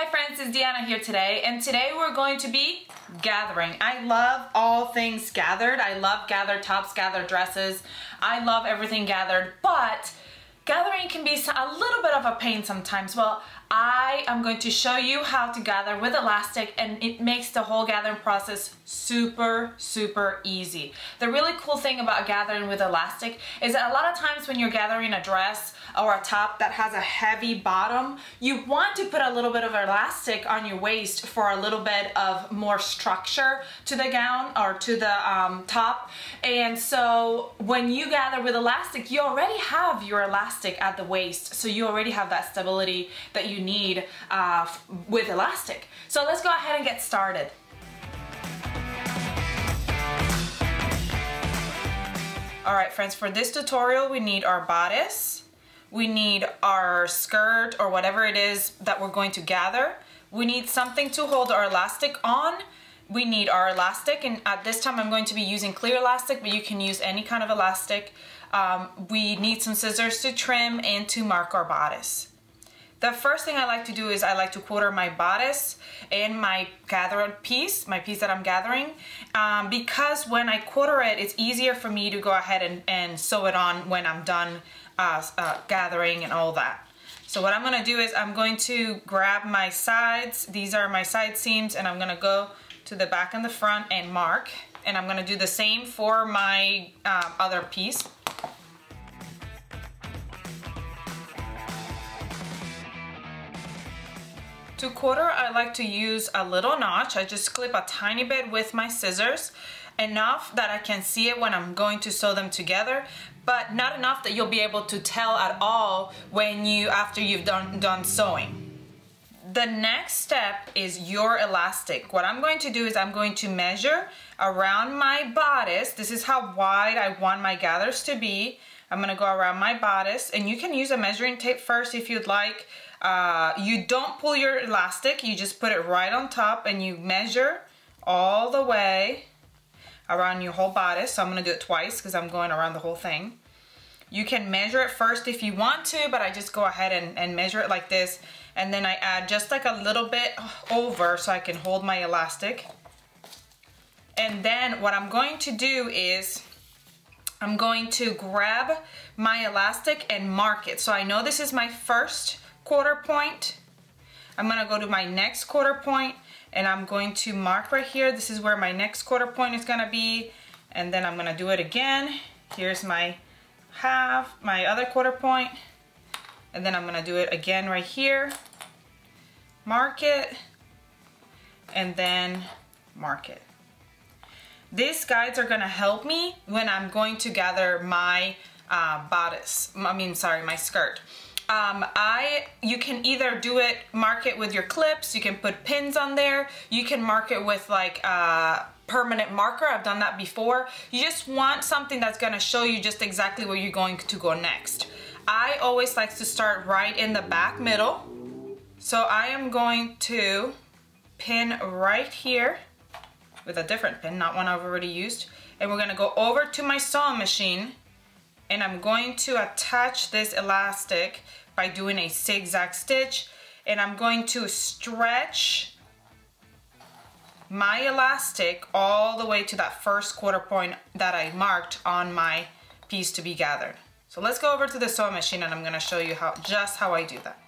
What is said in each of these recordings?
Hi friends, it's Diana here today and today we're going to be gathering. I love all things gathered. I love gathered tops, gathered dresses. I love everything gathered, but gathering can be a little bit of a pain sometimes. Well, I am going to show you how to gather with elastic and it makes the whole gathering process super, super easy. The really cool thing about gathering with elastic is that a lot of times when you're gathering a dress or a top that has a heavy bottom, you want to put a little bit of elastic on your waist for a little bit of more structure to the gown or to the um, top. And so when you gather with elastic, you already have your elastic at the waist. So you already have that stability that you need uh, with elastic. So let's go ahead and get started. Alright friends, for this tutorial we need our bodice, we need our skirt or whatever it is that we're going to gather, we need something to hold our elastic on, we need our elastic and at this time I'm going to be using clear elastic but you can use any kind of elastic. Um, we need some scissors to trim and to mark our bodice. The first thing I like to do is I like to quarter my bodice and my gathered piece, my piece that I'm gathering, um, because when I quarter it, it's easier for me to go ahead and, and sew it on when I'm done uh, uh, gathering and all that. So what I'm gonna do is I'm going to grab my sides, these are my side seams, and I'm gonna go to the back and the front and mark, and I'm gonna do the same for my um, other piece. To quarter, I like to use a little notch. I just clip a tiny bit with my scissors, enough that I can see it when I'm going to sew them together, but not enough that you'll be able to tell at all when you, after you've done, done sewing. The next step is your elastic. What I'm going to do is I'm going to measure around my bodice. This is how wide I want my gathers to be. I'm gonna go around my bodice and you can use a measuring tape first if you'd like. Uh, you don't pull your elastic, you just put it right on top and you measure all the way around your whole bodice. So I'm gonna do it twice because I'm going around the whole thing. You can measure it first if you want to, but I just go ahead and, and measure it like this. And then I add just like a little bit over so I can hold my elastic. And then what I'm going to do is I'm going to grab my elastic and mark it. So I know this is my first quarter point. I'm gonna go to my next quarter point and I'm going to mark right here. This is where my next quarter point is gonna be. And then I'm gonna do it again. Here's my half, my other quarter point. And then I'm gonna do it again right here. Mark it and then mark it. These guides are gonna help me when I'm going to gather my uh, bodice, I mean, sorry, my skirt. Um, I, you can either do it, mark it with your clips, you can put pins on there, you can mark it with like a uh, permanent marker, I've done that before. You just want something that's gonna show you just exactly where you're going to go next. I always like to start right in the back middle. So I am going to pin right here with a different pin, not one I've already used. And we're gonna go over to my sewing machine and I'm going to attach this elastic by doing a zigzag stitch and I'm going to stretch my elastic all the way to that first quarter point that I marked on my piece to be gathered. So let's go over to the sewing machine and I'm gonna show you how just how I do that.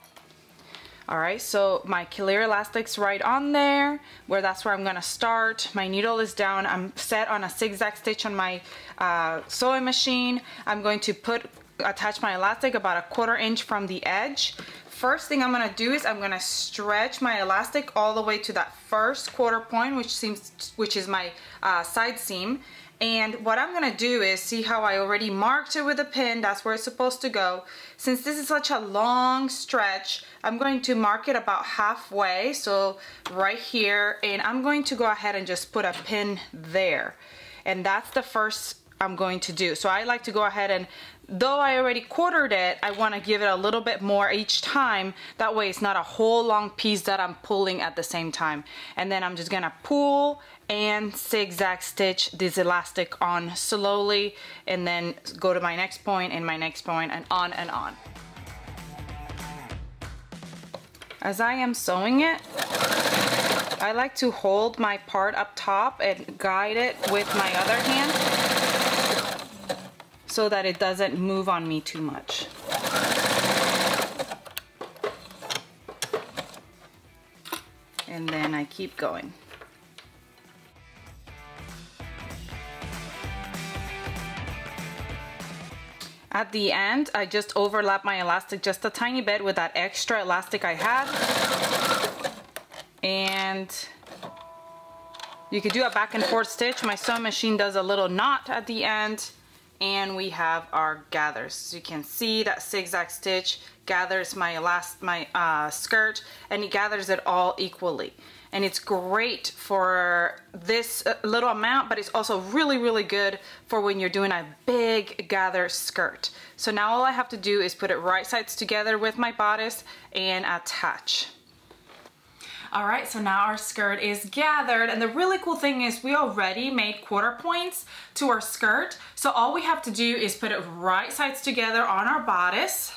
All right, so my clear elastic's right on there, where that's where I'm gonna start. My needle is down. I'm set on a zigzag stitch on my uh, sewing machine. I'm going to put attach my elastic about a quarter inch from the edge. First thing I'm gonna do is I'm gonna stretch my elastic all the way to that first quarter point, which seems, which is my uh, side seam. And what I'm gonna do is see how I already marked it with a pin, that's where it's supposed to go. Since this is such a long stretch, I'm going to mark it about halfway, so right here, and I'm going to go ahead and just put a pin there. And that's the first I'm going to do. So I like to go ahead and though I already quartered it, I want to give it a little bit more each time. That way it's not a whole long piece that I'm pulling at the same time. And then I'm just going to pull and zigzag stitch this elastic on slowly and then go to my next point and my next point and on and on. As I am sewing it, I like to hold my part up top and guide it with my other hand so that it doesn't move on me too much. And then I keep going. At the end, I just overlap my elastic just a tiny bit with that extra elastic I had. And you could do a back and forth stitch. My sewing machine does a little knot at the end. And we have our gathers. So you can see that zigzag stitch gathers my last my uh, skirt and it gathers it all equally. And it's great for this uh, little amount but it's also really really good for when you're doing a big gather skirt. So now all I have to do is put it right sides together with my bodice and attach all right, so now our skirt is gathered and the really cool thing is we already made quarter points to our skirt. So all we have to do is put it right sides together on our bodice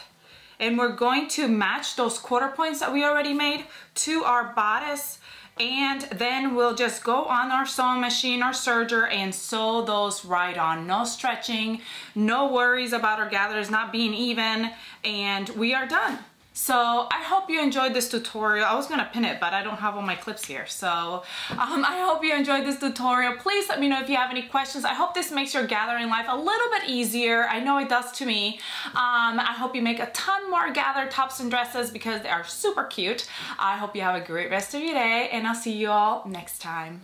and we're going to match those quarter points that we already made to our bodice and then we'll just go on our sewing machine or serger and sew those right on. No stretching, no worries about our gathers not being even, and we are done. So I hope you enjoyed this tutorial. I was gonna pin it, but I don't have all my clips here. So um, I hope you enjoyed this tutorial. Please let me know if you have any questions. I hope this makes your gathering life a little bit easier. I know it does to me. Um, I hope you make a ton more gather tops and dresses because they are super cute. I hope you have a great rest of your day and I'll see you all next time.